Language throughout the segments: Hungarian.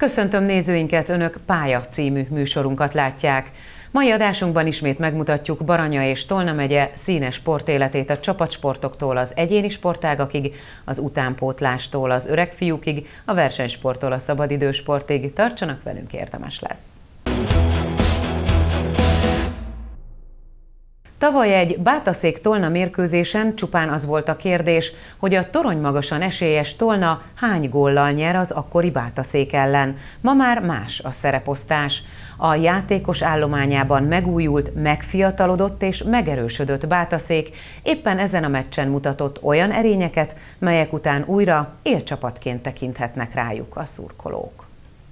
Köszöntöm nézőinket, Önök Pálya című műsorunkat látják. Mai adásunkban ismét megmutatjuk Baranya és Tolna megye színes sportéletét a csapatsportoktól az egyéni sportágakig, az utánpótlástól az öreg fiúkig, a versenysporttól a szabadidősportig. Tartsanak velünk, érdemes lesz! Tavaly egy Bátaszék Tolna mérkőzésen csupán az volt a kérdés, hogy a torony magasan esélyes Tolna hány góllal nyer az akkori Bátaszék ellen. Ma már más a szereposztás. A játékos állományában megújult, megfiatalodott és megerősödött Bátaszék éppen ezen a meccsen mutatott olyan erényeket, melyek után újra élcsapatként tekinthetnek rájuk a szurkolók.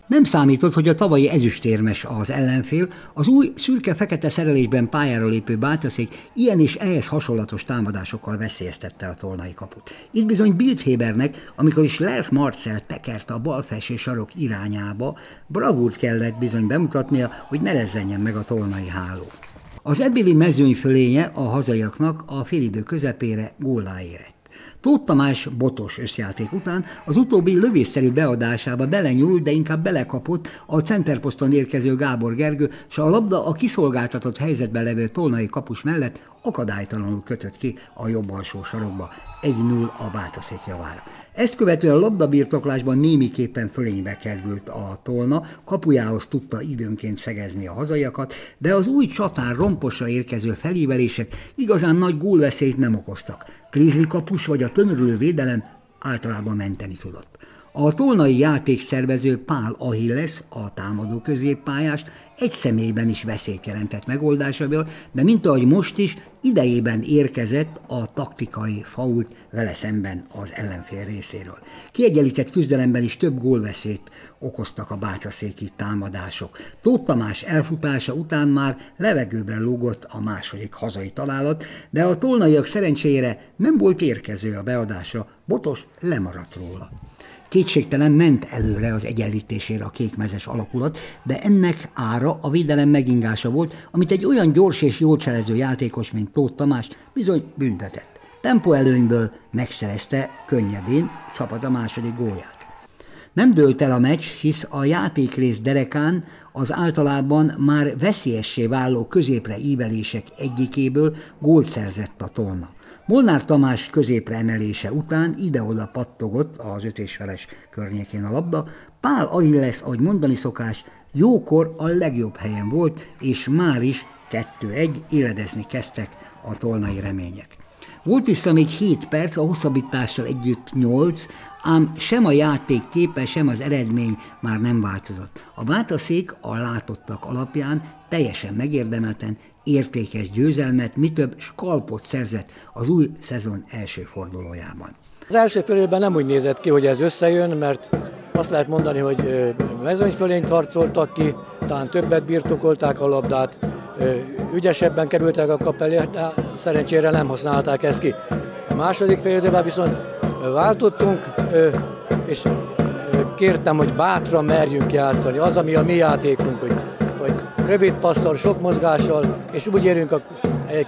Nem számított, hogy a tavalyi ezüstérmes az ellenfél, az új szürke-fekete szerelésben pályára lépő Bátaszék ilyen és ehhez hasonlatos támadásokkal veszélyeztette a tolnai kaput. Itt bizony Bildhébernek, amikor is Lerch Marcel tekerte a bal felső sarok irányába, bravúrt kellett bizony bemutatnia, hogy ne rezzenjen meg a tolnai háló. Az ebbéli mezőny fölénye a hazaiaknak a félidő közepére gólá Tóth Tamás botos összjáték után az utóbbi lövésszerű beadásába belenyúlt, de inkább belekapott a centerposzton érkező Gábor Gergő, és a labda a kiszolgáltatott helyzetben levő tolnai kapus mellett akadálytalanul kötött ki a jobb alsó sarokba, 1-0 a Bátaszék javára. Ezt követően a labdabirtoklásban némiképpen fölénybe került a tolna, kapujához tudta időnként szegezni a hazaiakat, de az új csatár romposra érkező felívelések igazán nagy gólveszélyt nem okoztak. Krízli kapus vagy a tömörülő védelem általában menteni tudott. A tolnai játékszervező Pál Ahilles, a támadó középpályás, egy személyben is veszélyt jelentett megoldásából, de mint ahogy most is, idejében érkezett a taktikai fault vele szemben az ellenfél részéről. Kiegyenlített küzdelemben is több gólveszélyt okoztak a bátaszéki támadások. Tóth Tamás elfutása után már levegőben lógott a második hazai találat, de a tolnaiak szerencsére nem volt érkező a beadásra, Botos lemaradt róla. Kétségtelen ment előre az egyenlítésére a kékmezes alakulat, de ennek ára a védelem megingása volt, amit egy olyan gyors és jól cselező játékos, mint Tóth Tamás bizony büntetett. Tempo előnyből megszerezte könnyedén csapat a második gólját. Nem dőlt el a meccs, hisz a játékrész derekán az általában már veszélyessé váló középre ívelések egyikéből gólt szerzett a tolna. Molnár Tamás középre emelése után ide-oda pattogott az ötésfeles környékén a labda, Pál Achilles, ahogy mondani szokás, jókor a legjobb helyen volt, és már is 2-1 éledezni kezdtek a tolnai remények. Volt vissza még 7 perc, a hosszabbítással együtt 8, ám sem a játék képe, sem az eredmény már nem változott. A Bátaszék a látottak alapján teljesen megérdemelten értékes győzelmet, mi több skalpot szerzett az új szezon első fordulójában. Az első félében nem úgy nézett ki, hogy ez összejön, mert azt lehet mondani, hogy mezőny fölényt harcoltak ki, talán többet birtokolták a labdát, ügyesebben kerültek a kap elé, de szerencsére nem használták ezt ki. A második fél viszont váltottunk, és kértem, hogy bátran merjünk játszani. Az, ami a mi játékunk, hogy, hogy rövid passzal, sok mozgással, és úgy érünk a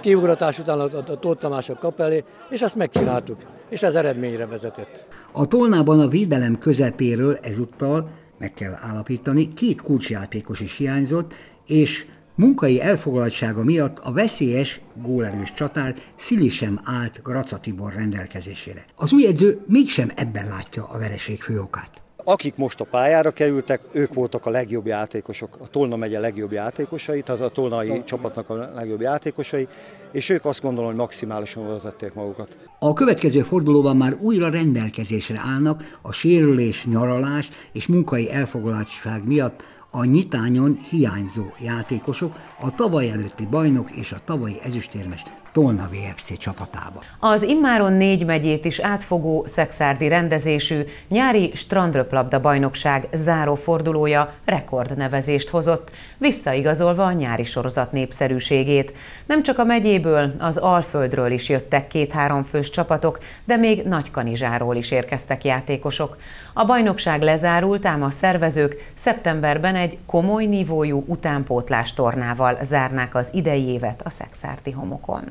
kiugratás után a, a Tóth Tamás a kap elé, és ezt megcsináltuk, és ez eredményre vezetett. A tolnában a védelem közepéről ezúttal meg kell állapítani, két kulcsjátékos is hiányzott, és Munkai elfoglaltsága miatt a veszélyes, gólerős csatár Szili sem állt Graca Tibor rendelkezésére. Az új edző mégsem ebben látja a vereség főokát. Akik most a pályára kerültek, ők voltak a legjobb játékosok, a Tolna megye legjobb játékosai, tehát a tolnai csapatnak a legjobb játékosai, és ők azt gondolom, hogy maximálisan oda tették magukat. A következő fordulóban már újra rendelkezésre állnak a sérülés, nyaralás és munkai elfoglaltság miatt a nyitányon hiányzó játékosok a tavaly előtti bajnok és a tavalyi ezüstérmes Tolna VFC csapatába. Az immáron négy megyét is átfogó szexárdi rendezésű nyári strandröplabda bajnokság záró fordulója rekordnevezést hozott, visszaigazolva a nyári sorozat népszerűségét. Nem csak a megyéből, az Alföldről is jöttek két-három fős csapatok, de még Nagykanizsáról is érkeztek játékosok. A bajnokság lezárult, ám a szervezők szeptemberben egy komoly nívójú utánpótlás tornával zárnák az idei évet a szexárti homokon.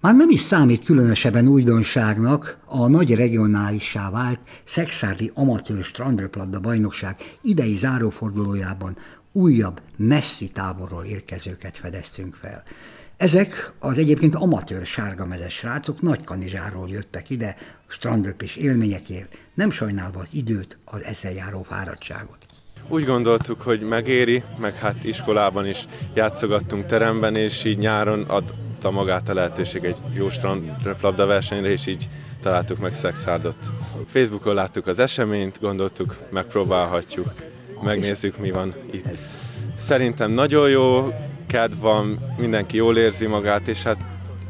Már nem is számít különösebben újdonságnak a nagy regionálissá vált Szexárdi Amatőr Strandröplabda bajnokság idei zárófordulójában újabb, messzi táborról érkezőket fedeztünk fel. Ezek az egyébként amatőr sárgamezes srácok nagy kanizsáról jöttek ide, strandröpés élményekért, nem sajnálva az időt, az eszel járó fáradtságot. Úgy gondoltuk, hogy megéri, meg hát iskolában is játszogattunk teremben, és így nyáron adta magát a lehetőség egy jó strandröplabda versenyre, és így találtuk meg Szexárdot. Facebookon láttuk az eseményt, gondoltuk, megpróbálhatjuk, megnézzük, mi van itt. Szerintem nagyon jó, kedv van, mindenki jól érzi magát, és hát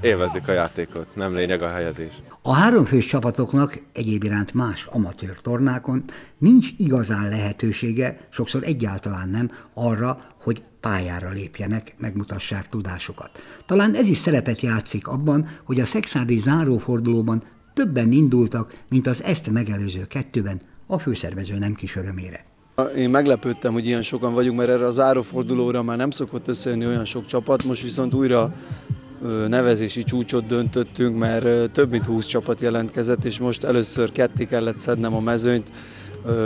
élvezik a játékot, nem lényeg a helyezés. A háromfős csapatoknak egyéb iránt más amatőr tornákon nincs igazán lehetősége, sokszor egyáltalán nem, arra, hogy pályára lépjenek, megmutassák tudásukat. Talán ez is szerepet játszik abban, hogy a szexádi zárófordulóban többen indultak, mint az ezt megelőző kettőben, a főszervező nem kis örömére. Én meglepődtem, hogy ilyen sokan vagyunk, mert erre a zárófordulóra már nem szokott összejönni olyan sok csapat, most viszont újra nevezési csúcsot döntöttünk, mert több mint 20 csapat jelentkezett, és most először ketté kellett szednem a mezőnyt,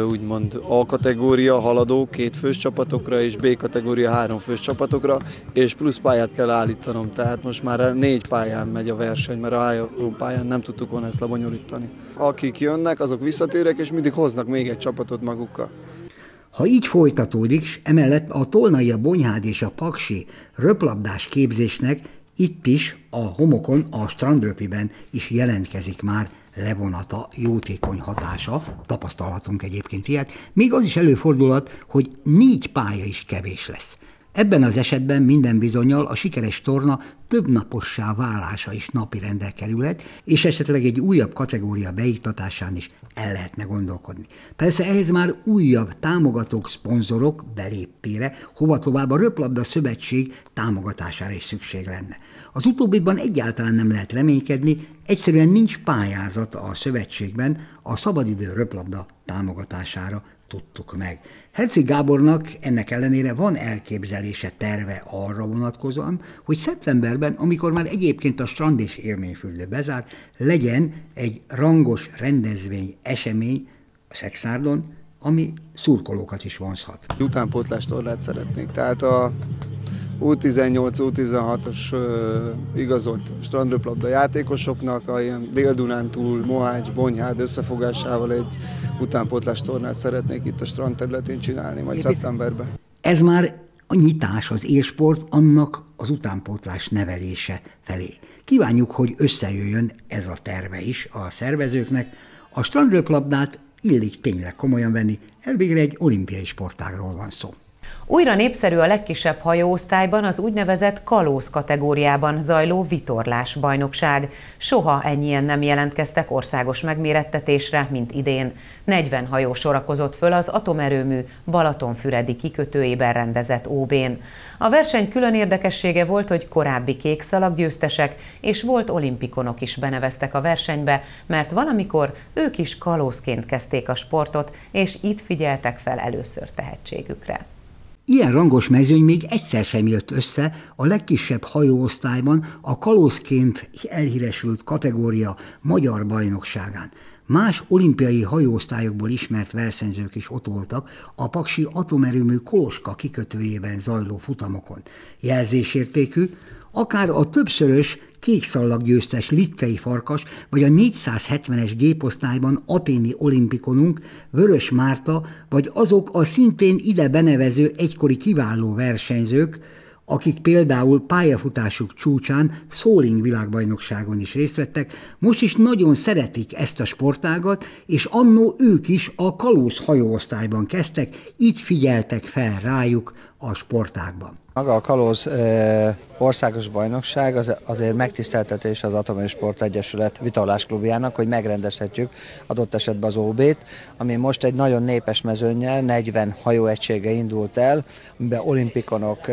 úgymond A kategória haladó két fős csapatokra, és B kategória három fős csapatokra, és plusz pályát kell állítanom, tehát most már négy pályán megy a verseny, mert a három pályán nem tudtuk volna ezt lebonyolítani. Akik jönnek, azok visszatérek, és mindig hoznak még egy csapatot magukkal. Ha így folytatódik, s emellett a Tolnai, a Bonyhád és a Paksi röplabdás képzésnek itt is a homokon, a strandröpiben is jelentkezik már levonata, jótékony hatása, tapasztalhatunk egyébként ilyet, még az is előfordulhat, hogy négy pálya is kevés lesz. Ebben az esetben minden bizonyal a sikeres torna több napossá válása is napirendre kerülhet, és esetleg egy újabb kategória beiktatásán is el lehetne gondolkodni. Persze ehhez már újabb támogatók, szponzorok beléptére, hova tovább a Röplabda Szövetség támogatására is szükség lenne. Az utóbbiban egyáltalán nem lehet reménykedni, egyszerűen nincs pályázat a szövetségben a szabadidő röplabda támogatására tudtuk meg. Herceg Gábornak ennek ellenére van elképzelése, terve arra vonatkozóan, hogy szeptemberben, amikor már egyébként a strand és élményfürdő bezár, legyen egy rangos rendezvény, esemény a Szexárdon, ami szurkolókat is vonzhat. Utánpótlás tornát szeretnék, tehát a U18, U16-os igazolt strandröplabda játékosoknak, a ilyen Dél-Dunántúl, Mohács, Bonyhád összefogásával egy utánpótlás tornát szeretnék itt a strand területén csinálni, majd szeptemberben. Ez már a nyitás, az élsport, annak az utánpótlás nevelése felé. Kívánjuk, hogy összejöjjön ez a terve is a szervezőknek. A strandröplabdát illik tényleg komolyan venni, elvégre egy olimpiai sportágról van szó. Újra népszerű a legkisebb hajóosztályban az úgynevezett kalóz kategóriában zajló vitorlás bajnokság. Soha ennyien nem jelentkeztek országos megmérettetésre, mint idén. 40 hajó sorakozott föl az atomerőmű Balatonfüredi kikötőjében rendezett OB-n. A verseny külön érdekessége volt, hogy korábbi kék győztesek és volt olimpikonok is beneveztek a versenybe, mert valamikor ők is kalózként kezdték a sportot, és itt figyeltek fel először tehetségükre. Ilyen rangos mezőny még egyszer sem jött össze a legkisebb hajóosztályban a kalózként elhíresült kategória magyar bajnokságán. Más olimpiai hajóosztályokból ismert versenyzők is ott voltak a Paksi atomerőmű Koloska kikötőjében zajló futamokon. Jelzésértékű, akár a többszörös kékszallag győztes Litkei Farkas, vagy a 470-es géposztályban aténi olimpikonunk Vörös Márta, vagy azok a szintén ide benevező egykori kiváló versenyzők, akik például pályafutásuk csúcsán Szóling világbajnokságon is részt vettek, most is nagyon szeretik ezt a sportágat, és annó ők is a kalóz hajóosztályban kezdtek, így figyeltek fel rájuk a sportágban. Maga a kalóz országos bajnokság az, azért megtiszteltetés az Atomi Sport Egyesület vitorlásklubjának, hogy megrendezhetjük adott esetben az OB-t, ami most egy nagyon népes mezőnyel, 40 hajóegysége indult el, amiben olimpikonok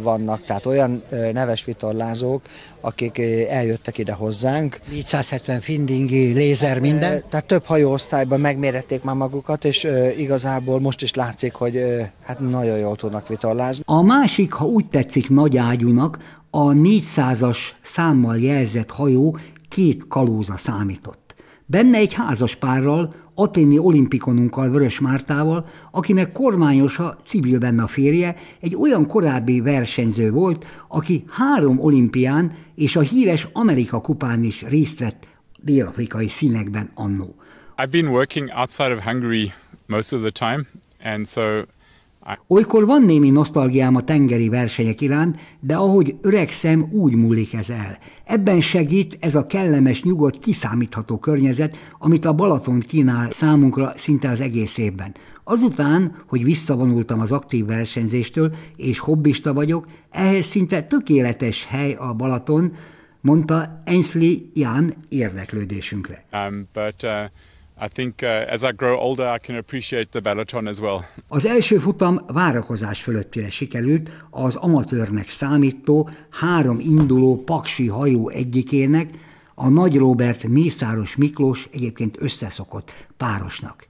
vannak, tehát olyan neves vitorlázók, akik eljöttek ide hozzánk. 470 findingi, lézer, minden? Tehát több hajóosztályban megmérették már magukat, és igazából most is látszik, hogy hát nagyon jól tudnak vitorlázni. A másik, ha úgy tetszik, nagy ágyúnak, a 400-as számmal jelzett hajó két kalóza számított. Benne egy házas párral, aténi olimpikonunkkal Vörös Mártával, akinek kormányosa, civilben a férje, egy olyan korábbi versenyző volt, aki három olimpián és a híres Amerika kupán is részt vett dél-afrikai színekben annó. I've been working outside of Hungary most of the time, and so Olykor van némi nosztalgiám a tengeri versenyek iránt, de ahogy öregszem, úgy múlik ez el. Ebben segít ez a kellemes, nyugodt, kiszámítható környezet, amit a Balaton kínál számunkra szinte az egész évben. Azután, hogy visszavonultam az aktív versenyzéstől, és hobbista vagyok, ehhez szinte tökéletes hely a Balaton, mondta Ainsley Jan érdeklődésünkre. Um, but, uh... I think uh, as I grow older, I can appreciate the Balaton as well. Az első futam várakozás fölöttire sikerült az amatőrnek számító három induló paksi hajó egyikének, a Nagy Robert Mészáros Miklós egyébként összeszokott párosnak.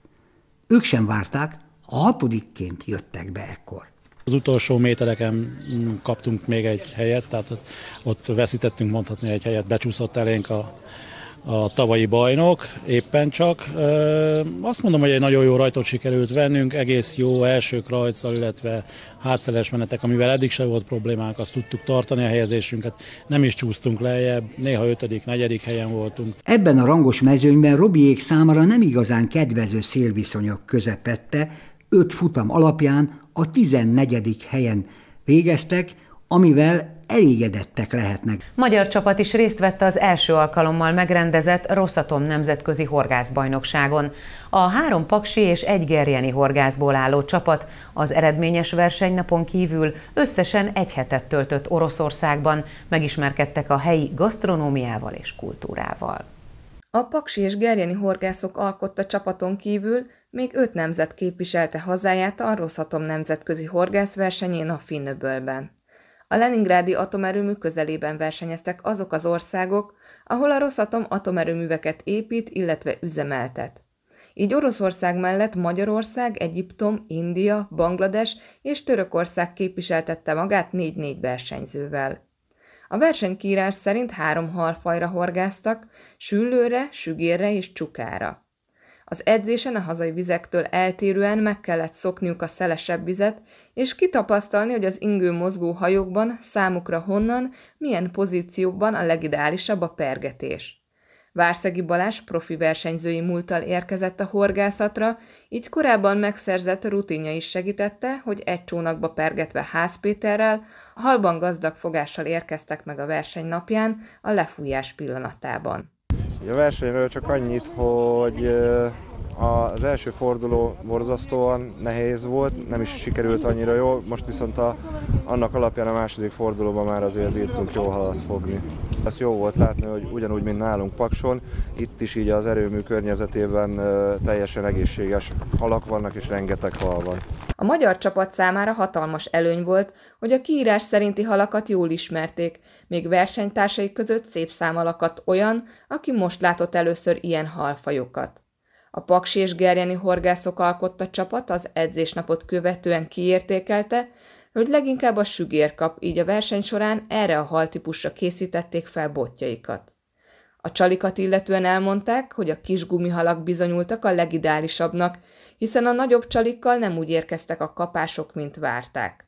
Ők sem várták, a hatodikként jöttek be ekkor. Az utolsó métereken kaptunk még egy helyet, tehát ott veszítettünk mondhatni egy helyet, becsúszott elénk a a tavalyi bajnok, éppen csak. Azt mondom, hogy egy nagyon jó rajtot sikerült vennünk, egész jó első rajtszal, illetve hátszeles menetek, amivel eddig se volt problémánk, azt tudtuk tartani a helyezésünket, nem is csúsztunk lejjebb, néha ötödik, negyedik helyen voltunk. Ebben a rangos mezőnyben Robiék számára nem igazán kedvező szélviszonyok közepette, öt futam alapján a 14. helyen végeztek, amivel elégedettek lehetnek. Magyar csapat is részt vett az első alkalommal megrendezett Rosszatom nemzetközi horgászbajnokságon. A három paksi és egy gerjeni horgászból álló csapat az eredményes versenynapon kívül összesen egy hetet töltött Oroszországban, megismerkedtek a helyi gasztronómiával és kultúrával. A paksi és gerjeni horgászok alkotta csapaton kívül még öt nemzet képviselte hazáját a Rosszatom nemzetközi horgászversenyén a Finnöbölben. A Leningrádi atomerőmű közelében versenyeztek azok az országok, ahol a Rosszatom atomerőműveket épít, illetve üzemeltet. Így Oroszország mellett Magyarország, Egyiptom, India, Banglades és Törökország képviseltette magát négy-négy versenyzővel. A versenykírás szerint három halfajra horgáztak, süllőre, sügérre és csukára. Az edzésen a hazai vizektől eltérően meg kellett szokniuk a szelesebb vizet, és kitapasztalni, hogy az ingő mozgó hajókban számukra honnan, milyen pozíciókban a legideálisabb a pergetés. Várszegi Balázs profi versenyzői múltal érkezett a horgászatra, így korábban megszerzett rutinja is segítette, hogy egy csónakba pergetve Ház Péterrel, halban gazdag fogással érkeztek meg a verseny napján, a lefújás pillanatában. A versenyről csak annyit, hogy az első forduló borzasztóan nehéz volt, nem is sikerült annyira jól, most viszont a, annak alapján a második fordulóban már azért bírtunk jó halat fogni. Ez jó volt látni, hogy ugyanúgy, mint nálunk Pakson, itt is így az erőmű környezetében teljesen egészséges halak vannak, és rengeteg hal van. A magyar csapat számára hatalmas előny volt, hogy a kiírás szerinti halakat jól ismerték, még versenytársaik között szép szám alakat olyan, aki most látott először ilyen halfajokat. A paksi és gerjeni horgászok alkotta csapat az edzésnapot követően kiértékelte, hogy leginkább a sügér kap, így a verseny során erre a haltípusra készítették fel botjaikat. A csalikat illetően elmondták, hogy a kis gumihalak bizonyultak a legideálisabbnak, hiszen a nagyobb csalikkal nem úgy érkeztek a kapások, mint várták.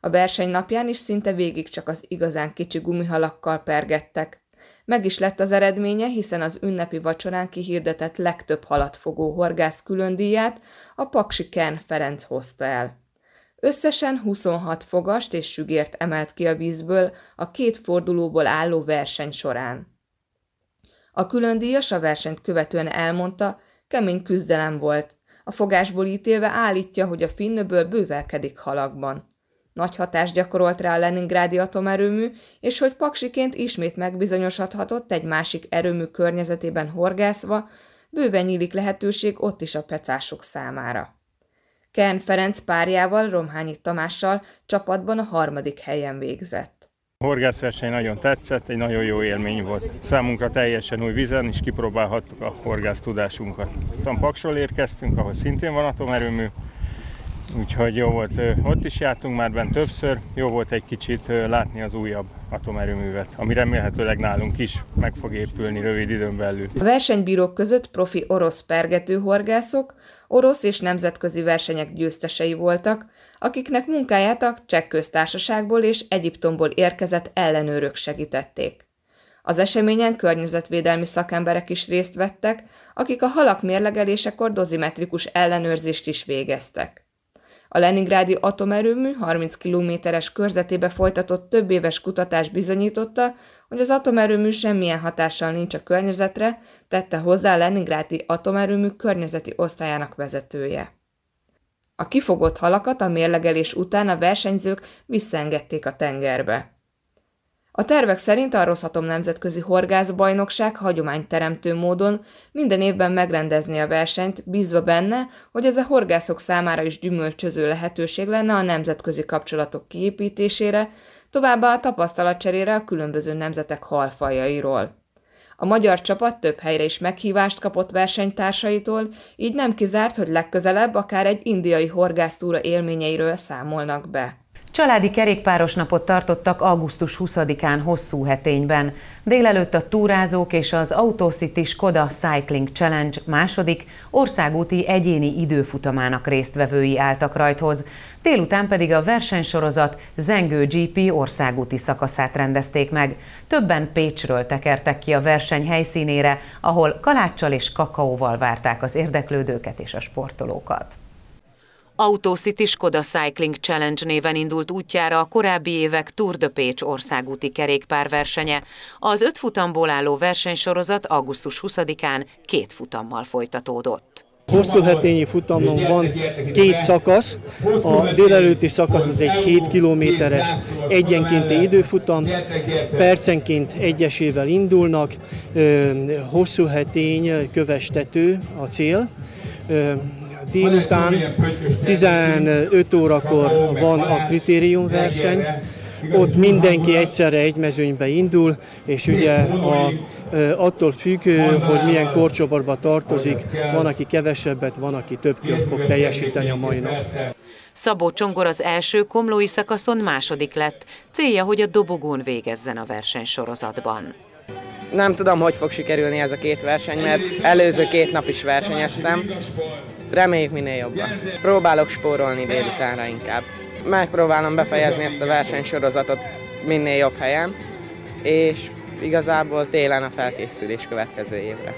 A verseny napján is szinte végig csak az igazán kicsi gumihalakkal pergettek. Meg is lett az eredménye, hiszen az ünnepi vacsorán kihirdetett legtöbb halatfogó horgász különdíját a Paksi Ken Ferenc hozta el. Összesen 26 fogast és sügért emelt ki a vízből a két fordulóból álló verseny során. A különdíjas a versenyt követően elmondta, kemény küzdelem volt. A fogásból ítélve állítja, hogy a finnöből bővelkedik halakban. Nagy hatást gyakorolt rá a Leningrádi atomerőmű, és hogy paksiként ismét megbizonyosodhatott egy másik erőmű környezetében horgászva, bőven nyílik lehetőség ott is a pecások számára. Kern Ferenc párjával, Romhányi Tamással csapatban a harmadik helyen végzett. A horgászverseny nagyon tetszett, egy nagyon jó élmény volt. Számunkra teljesen új vizen, és kipróbálhattuk a horgász tudásunkat. Paksról érkeztünk, ahol szintén van atomerőmű, úgyhogy jó volt. Ott is jártunk már bent többször, jó volt egy kicsit látni az újabb atomerőművet, ami remélhetőleg nálunk is meg fog épülni rövid időn belül. A versenybírók között profi orosz pergető horgászok, orosz és nemzetközi versenyek győztesei voltak, akiknek munkáját a Cseh köztársaságból és Egyiptomból érkezett ellenőrök segítették. Az eseményen környezetvédelmi szakemberek is részt vettek, akik a halak mérlegelésekor dozimetrikus ellenőrzést is végeztek. A Leningrádi atomerőmű 30 kilométeres körzetébe folytatott több éves kutatás bizonyította, hogy az atomerőmű semmilyen hatással nincs a környezetre, tette hozzá a Leningrádi atomerőmű környezeti osztályának vezetője. A kifogott halakat a mérlegelés után a versenyzők visszaengedték a tengerbe. A tervek szerint a Rosszatom Nemzetközi Horgászbajnokság hagyományteremtő módon minden évben megrendezni a versenyt, bízva benne, hogy ez a horgászok számára is gyümölcsöző lehetőség lenne a nemzetközi kapcsolatok kiépítésére, továbbá a tapasztalatcserére a különböző nemzetek halfajairól. A magyar csapat több helyre is meghívást kapott versenytársaitól, így nem kizárt, hogy legközelebb akár egy indiai horgásztúra élményeiről számolnak be. Családi kerékpáros napot tartottak augusztus 20-án hosszú hetényben. Délelőtt a túrázók és az Autocity Skoda Cycling Challenge második országúti egyéni időfutamának résztvevői álltak rajthoz. Délután pedig a versenysorozat Zengő GP országúti szakaszát rendezték meg. Többen Pécsről tekertek ki a verseny helyszínére, ahol kaláccsal és kakaóval várták az érdeklődőket és a sportolókat. Autocity Skoda Cycling Challenge néven indult útjára a korábbi évek Tour de Pécs országúti kerékpárversenye. Az öt futamból álló versenysorozat augusztus 20-án két futammal folytatódott. Hosszú hetényi futamon van két szakasz. A délelőtti szakasz az egy 7 kilométeres egyenkénti időfutam, percenként egyesével indulnak, hosszú hetény kövestető a cél délután 15 órakor van a kritériumverseny, ott mindenki egyszerre egy mezőnybe indul, és ugye a, attól függ, hogy milyen korcsoportba tartozik, van, aki kevesebbet, van, aki több kört fog teljesíteni a mai nap. Szabó Csongor az első komlói szakaszon második lett. Célja, hogy a dobogón végezzen a versenysorozatban. Nem tudom, hogy fog sikerülni ez a két verseny, mert előző két nap is versenyeztem. Reméljük minél jobban. Próbálok spórolni délutánra inkább. Megpróbálom befejezni ezt a versenysorozatot minél jobb helyen, és igazából télen a felkészülés következő évre.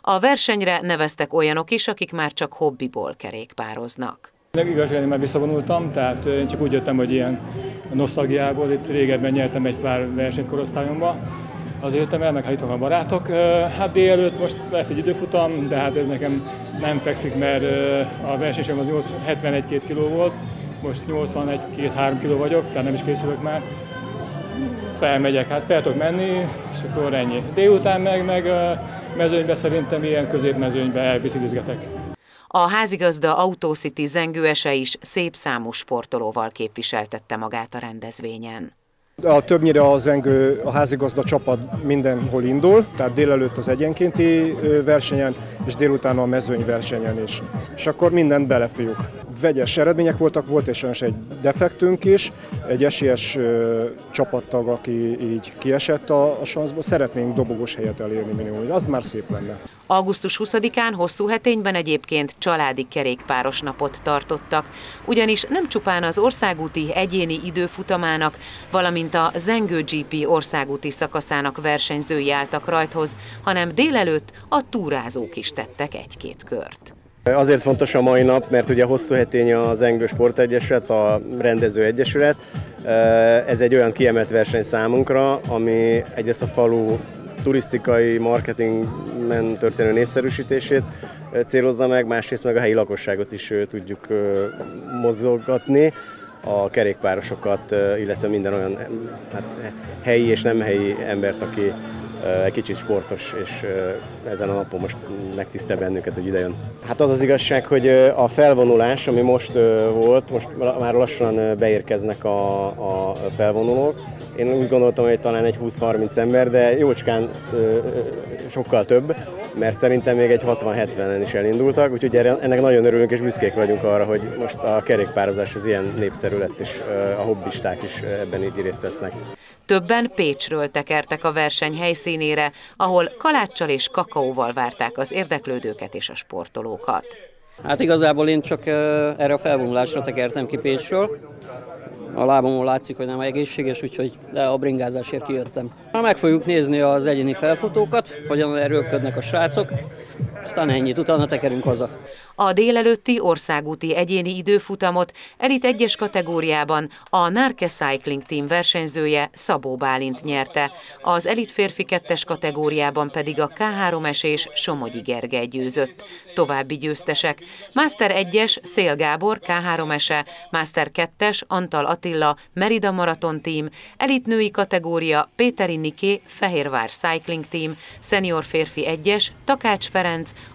A versenyre neveztek olyanok is, akik már csak hobbiból kerékpároznak. Igazán már visszavonultam, tehát én csak úgy jöttem, hogy ilyen nosztalgiából, itt régebben nyertem egy pár versenyt korosztályomba, jöttem el, meg hát itt van a barátok. Hát délelőtt most lesz egy időfutam, de hát ez nekem nem fekszik, mert a versenysem az 71-2 kg volt, most 81-2-3 kg vagyok, tehát nem is készülök már. Felmegyek, hát fel tudok menni, és akkor ennyi. Délután meg, meg mezőnybe szerintem ilyen középmezőnybe elbiciklizgetek. A házigazda Autocity zengőese is szép számú sportolóval képviseltette magát a rendezvényen. A többnyire a zengő, a házigazda csapat mindenhol indul, tehát délelőtt az egyenkénti versenyen, és délután a mezőny versenyen is. És akkor mindent belefűjük vegyes eredmények voltak, volt és egy defektünk is, egy esélyes csapattag, aki így kiesett a, a sanszból, szeretnénk dobogós helyet elérni minimum, az már szép lenne. Augusztus 20-án hosszú hetényben egyébként családi kerékpáros napot tartottak, ugyanis nem csupán az országúti egyéni időfutamának, valamint a Zengő GP országúti szakaszának versenyzői álltak rajthoz, hanem délelőtt a túrázók is tettek egy-két kört. Azért fontos a mai nap, mert ugye hosszú hetény az Engő Sportegyesület, a rendező egyesület. Ez egy olyan kiemelt verseny számunkra, ami egyrészt a falu turisztikai, marketingben történő népszerűsítését célozza meg, másrészt meg a helyi lakosságot is tudjuk mozgatni a kerékpárosokat, illetve minden olyan hát, helyi és nem helyi embert, aki egy kicsit sportos, és ezen a napon most megtisztel bennünket, hogy idejön. Hát az az igazság, hogy a felvonulás, ami most volt, most már lassan beérkeznek a, a felvonulók, Én úgy gondoltam, hogy talán egy 20-30 ember, de jócskán ö, sokkal több, mert szerintem még egy 60-70-en is elindultak, úgyhogy ennek nagyon örülünk és büszkék vagyunk arra, hogy most a kerékpározás az ilyen népszerű lett, és a hobbisták is ebben így részt vesznek. Többen Pécsről tekertek a verseny helyszínére, ahol kaláccsal és kakaóval várták az érdeklődőket és a sportolókat. Hát igazából én csak erre a felvonulásra tekertem ki Pécsről. A lábamon látszik, hogy nem egészséges, úgyhogy a bringázásért kijöttem. Meg fogjuk nézni az egyéni felfutókat, hogyan erőlködnek a srácok, aztán ennyit, utána tekerünk haza. A délelőtti országúti egyéni időfutamot elit egyes kategóriában a Narke Cycling Team versenyzője Szabó Bálint nyerte, az elit férfi kettes kategóriában pedig a K3-es és Somogyi Gergely győzött. További győztesek Master 1-es Szél Gábor K3-ese, Master 2-es Antal Attila Merida Marathon Team, elit női kategória Péteri Niké Fehérvár Cycling Team, senior férfi 1-es Takács Ferenc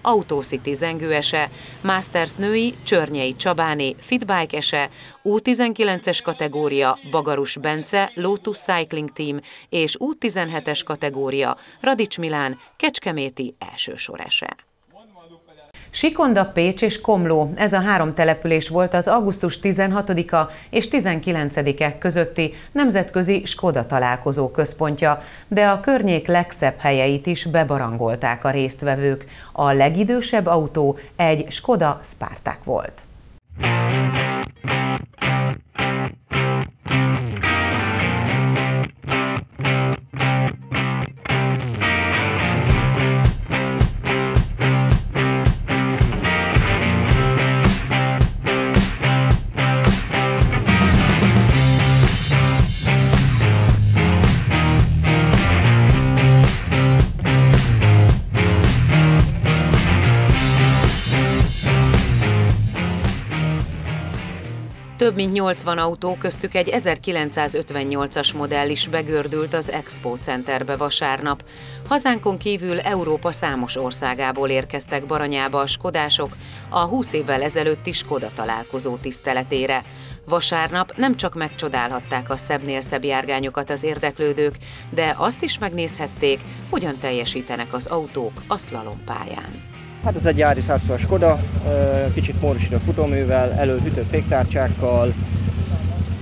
Autocity zengőese, Masters női Csörnyei Csabáné Fitbike ese, U19-es kategória Bagarus Bence Lotus Cycling Team és U17-es kategória Radics Milán Kecskeméti elsősorese. Sikonda, Pécs és Komló, ez a három település volt az augusztus 16-a és 19-e közötti nemzetközi Skoda találkozó központja, de a környék legszebb helyeit is bebarangolták a résztvevők. A legidősebb autó egy Skoda Spartak volt. Több mint 80 autó, köztük egy 1958-as modell is begördült az Expo Centerbe vasárnap. Hazánkon kívül Európa számos országából érkeztek Baranyába a skodások a 20 évvel ezelőtti Skoda találkozó tiszteletére. Vasárnap nem csak megcsodálhatták a szebbnél szebb járgányokat az érdeklődők, de azt is megnézhették, hogyan teljesítenek az autók a szlalompályán. Hát ez egy Járis a Skoda, kicsit módosított futóművel, elől hűtött féktárcsákkal,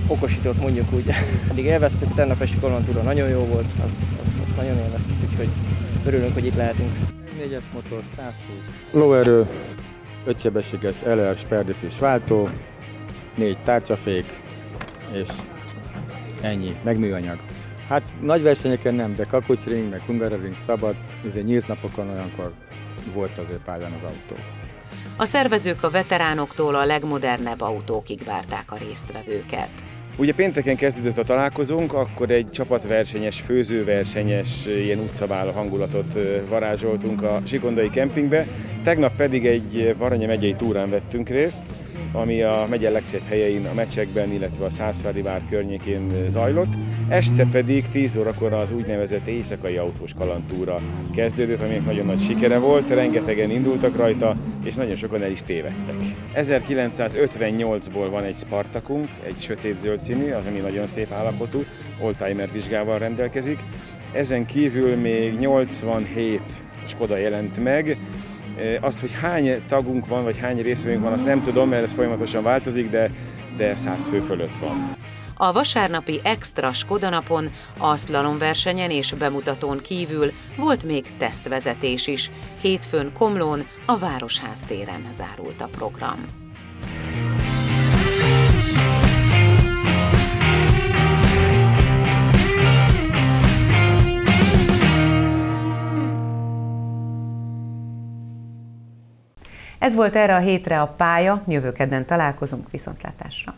okosított mondjuk úgy. Eddig élveztük, tennap esti kalandtúra nagyon jó volt, azt, azt, azt nagyon élveztük, úgyhogy örülünk, hogy itt lehetünk. 4-es motor, 120. Lóerő, 5 sebességes LR sperdifis váltó, 4 tárcsafék, és ennyi, meg műanyag. Hát nagy versenyeken nem, de kakucsring, meg hungaroring szabad, ezért nyílt napokon olyankor volt azért pályán az autó. A szervezők a veteránoktól a legmodernebb autókig várták a résztvevőket. Ugye pénteken kezdődött a találkozónk, akkor egy csapatversenyes, főzőversenyes, ilyen utcaváló hangulatot varázsoltunk a Sikondai kempingbe. Tegnap pedig egy Varanya megyei túrán vettünk részt, ami a megye legszebb helyein, a mecsekben, illetve a Szászvári vár környékén zajlott. Este pedig 10 órakor az úgynevezett éjszakai autós kalantúra kezdődött, aminek nagyon nagy sikere volt, rengetegen indultak rajta, és nagyon sokan el is tévedtek. 1958-ból van egy Spartakunk, egy sötét-zöld színű, az ami nagyon szép állapotú, oldtimer vizsgával rendelkezik. Ezen kívül még 87 Skoda jelent meg, azt, hogy hány tagunk van, vagy hány részvevőnk van, azt nem tudom, mert ez folyamatosan változik, de, de 100 fő fölött van. A vasárnapi extra Skoda napon, a versenyen és bemutatón kívül volt még tesztvezetés is. Hétfőn Komlón, a Városház téren zárult a program. Ez volt erre a hétre a pálya, jövő kedden találkozunk, viszontlátásra!